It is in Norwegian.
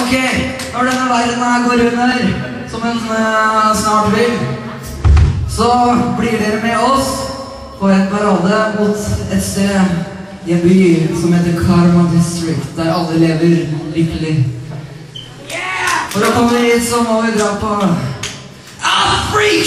Ok, når denne verden her eh, går under, som den eh, snart vil, så blir dere med oss på en parade mot et sted i en by som heter Karma District, der alle lever lykkelig. For å komme dit så må vi dra på A Freak